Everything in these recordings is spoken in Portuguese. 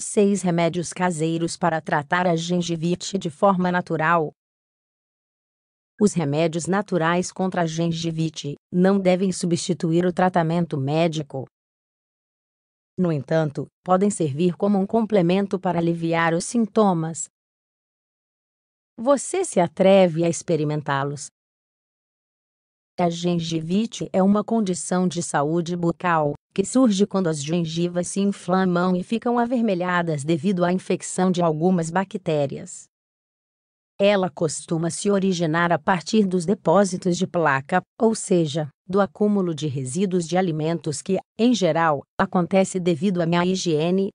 6 remédios caseiros para tratar a gengivite de forma natural. Os remédios naturais contra a gengivite não devem substituir o tratamento médico. No entanto, podem servir como um complemento para aliviar os sintomas. Você se atreve a experimentá-los? A gengivite é uma condição de saúde bucal que surge quando as gengivas se inflamam e ficam avermelhadas devido à infecção de algumas bactérias. Ela costuma se originar a partir dos depósitos de placa, ou seja, do acúmulo de resíduos de alimentos que, em geral, acontece devido à má higiene.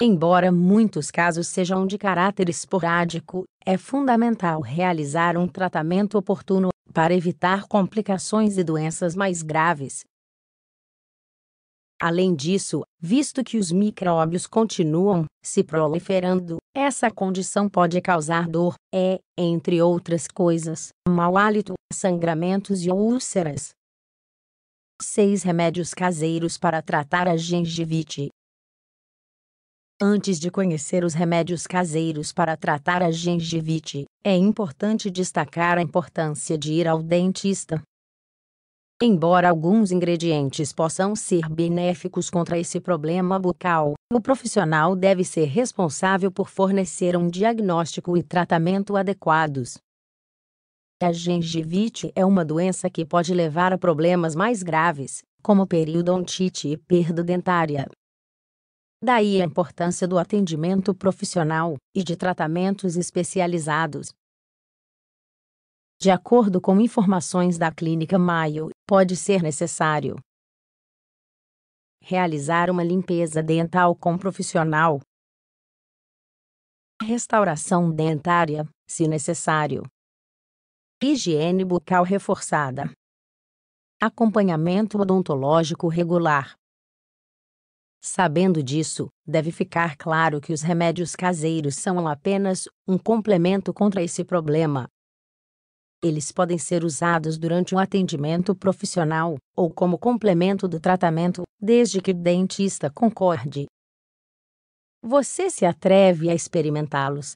Embora muitos casos sejam de caráter esporádico, é fundamental realizar um tratamento oportuno para evitar complicações e doenças mais graves. Além disso, visto que os micróbios continuam se proliferando, essa condição pode causar dor, é, entre outras coisas, mau hálito, sangramentos e úlceras. 6 remédios caseiros para tratar a gengivite. Antes de conhecer os remédios caseiros para tratar a gengivite, é importante destacar a importância de ir ao dentista, Embora alguns ingredientes possam ser benéficos contra esse problema bucal, o profissional deve ser responsável por fornecer um diagnóstico e tratamento adequados. A gengivite é uma doença que pode levar a problemas mais graves, como periodontite e perda dentária. Daí a importância do atendimento profissional e de tratamentos especializados, de acordo com informações da Clínica Mayo, pode ser necessário realizar uma limpeza dental com profissional, restauração dentária, se necessário, higiene bucal reforçada, acompanhamento odontológico regular. Sabendo disso, deve ficar claro que os remédios caseiros são apenas um complemento contra esse problema, eles podem ser usados durante um atendimento profissional ou como complemento do tratamento, desde que o dentista concorde. Você se atreve a experimentá-los?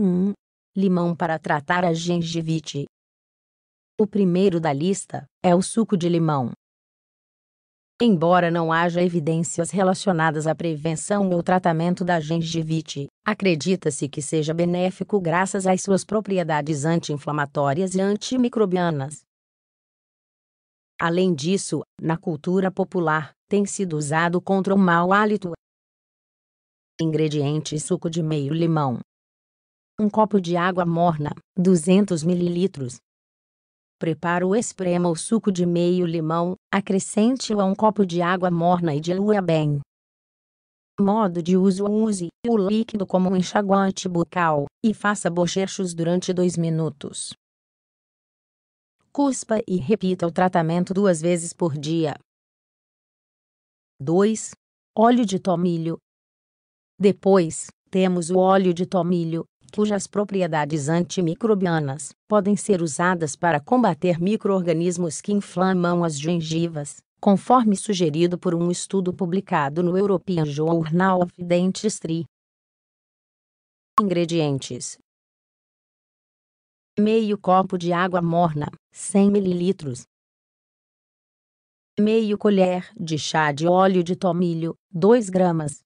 1. Limão para tratar a gengivite. O primeiro da lista é o suco de limão. Embora não haja evidências relacionadas à prevenção ou tratamento da gengivite, acredita-se que seja benéfico graças às suas propriedades anti-inflamatórias e antimicrobianas. Além disso, na cultura popular, tem sido usado contra o mau hálito. Ingredientes: suco de meio limão, um copo de água morna, 200 ml, Prepara o esprema o suco de meio limão, acrescente-o a um copo de água morna e dilua bem. Modo de uso Use o líquido como um enxaguante bucal, e faça bochechos durante 2 minutos. Cuspa e repita o tratamento duas vezes por dia. 2. Óleo de tomilho. Depois, temos o óleo de tomilho, cujas propriedades antimicrobianas podem ser usadas para combater microorganismos que inflamam as gengivas, conforme sugerido por um estudo publicado no European Journal of Dentistry. Ingredientes: meio copo de água morna, 100 ml, meio colher de chá de óleo de tomilho, 2 gramas,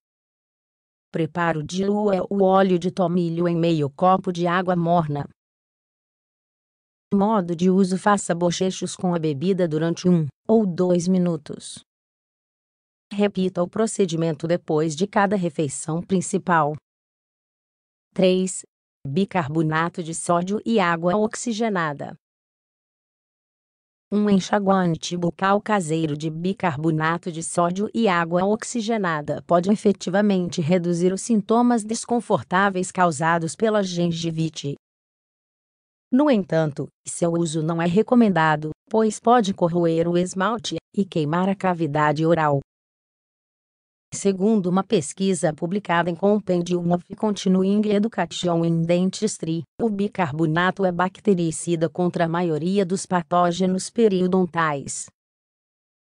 Preparo dilua o óleo de tomilho em meio copo de água morna. Modo de uso Faça bochechos com a bebida durante um ou dois minutos. Repita o procedimento depois de cada refeição principal. 3. Bicarbonato de sódio e água oxigenada. Um enxaguante bucal caseiro de bicarbonato de sódio e água oxigenada pode efetivamente reduzir os sintomas desconfortáveis causados pela gengivite. No entanto, seu uso não é recomendado, pois pode corroer o esmalte e queimar a cavidade oral. Segundo uma pesquisa publicada em Compendium of Continuing Education in Dentistry, o bicarbonato é bactericida contra a maioria dos patógenos periodontais.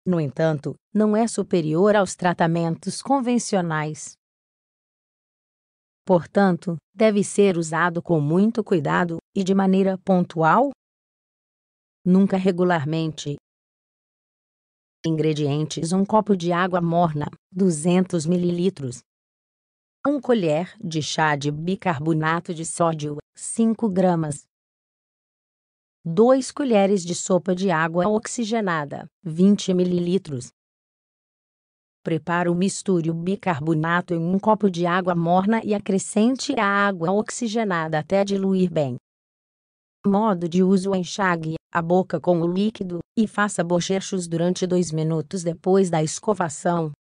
No entanto, não é superior aos tratamentos convencionais. Portanto, deve ser usado com muito cuidado e de maneira pontual, nunca regularmente. Ingredientes: um copo de água morna, 200 ml, 1 colher de chá de bicarbonato de sódio, 5 gramas, 2 colheres de sopa de água oxigenada, 20 ml. Prepare o misture o bicarbonato em um copo de água morna e acrescente a água oxigenada até diluir bem. Modo de uso: enxague a boca com o líquido e faça bochechos durante 2 minutos depois da escovação.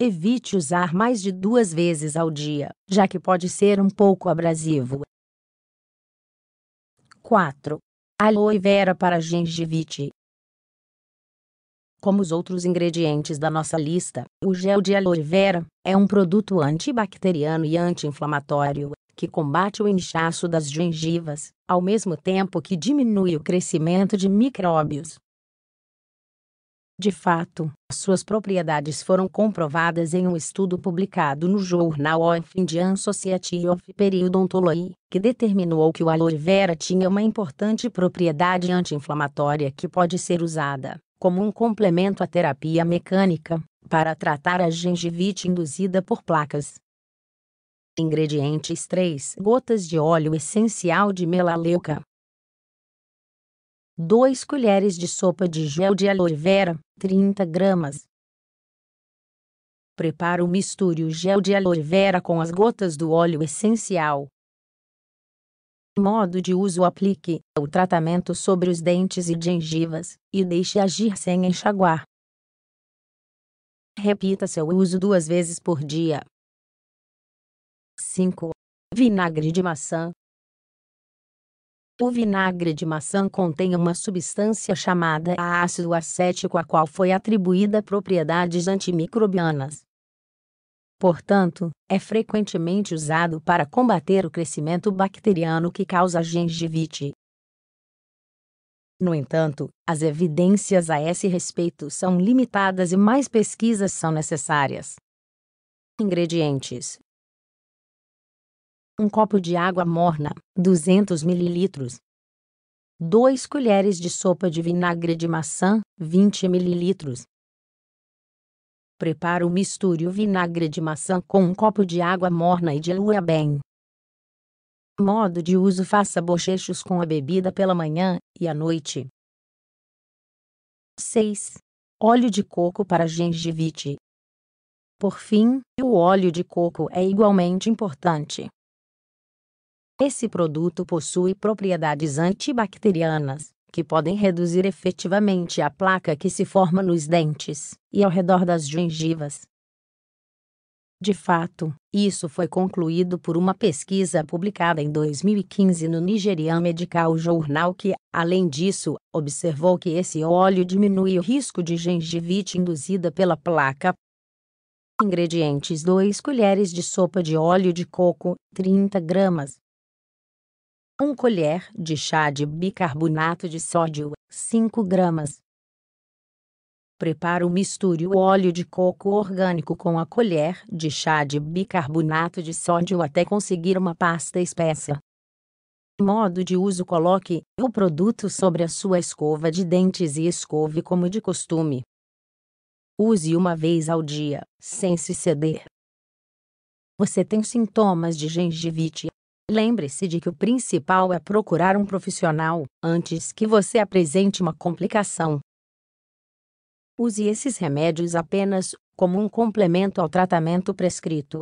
Evite usar mais de duas vezes ao dia, já que pode ser um pouco abrasivo. 4. Aloe vera para gengivite. Como os outros ingredientes da nossa lista, o gel de aloe vera é um produto antibacteriano e anti-inflamatório que combate o inchaço das gengivas, ao mesmo tempo que diminui o crescimento de micróbios. De fato, suas propriedades foram comprovadas em um estudo publicado no Journal of Indian Society of Periodontology, que determinou que o aloe vera tinha uma importante propriedade anti-inflamatória que pode ser usada, como um complemento à terapia mecânica, para tratar a gengivite induzida por placas. Ingredientes 3 gotas de óleo essencial de melaleuca, 2 colheres de sopa de gel de aloe vera, 30 gramas. Prepare o misture o gel de aloe vera com as gotas do óleo essencial. Modo de uso: aplique o tratamento sobre os dentes e gengivas e deixe agir sem enxaguar. Repita seu uso duas vezes por dia. 5. Vinagre de maçã. O vinagre de maçã contém uma substância chamada ácido acético a qual foi atribuída propriedades antimicrobianas. Portanto, é frequentemente usado para combater o crescimento bacteriano que causa gengivite. No entanto, as evidências a esse respeito são limitadas e mais pesquisas são necessárias. Ingredientes: 1 copo de água morna, 200 ml. 2 colheres de sopa de vinagre de maçã, 20 ml. Prepare o misture o vinagre de maçã com um copo de água morna e dilua bem. Modo de uso: faça bochechos com a bebida pela manhã e à noite. 6. Óleo de coco para gengivite. Por fim, o óleo de coco é igualmente importante. Esse produto possui propriedades antibacterianas, que podem reduzir efetivamente a placa que se forma nos dentes e ao redor das gengivas. De fato, isso foi concluído por uma pesquisa publicada em 2015 no Nigerian Medical Journal que, além disso, observou que esse óleo diminui o risco de gengivite induzida pela placa. Ingredientes: 2 colheres de sopa de óleo de coco, 30 gramas, 1 colher de chá de bicarbonato de sódio, 5 gramas. Prepare o misture o óleo de coco orgânico com a colher de chá de bicarbonato de sódio até conseguir uma pasta espessa. Modo de uso: coloque o produto sobre a sua escova de dentes e escove como de costume. Use uma vez ao dia, sem se ceder. Você tem sintomas de gengivite, Lembre-se de que o principal é procurar um profissional antes que você apresente uma complicação. Use esses remédios apenas como um complemento ao tratamento prescrito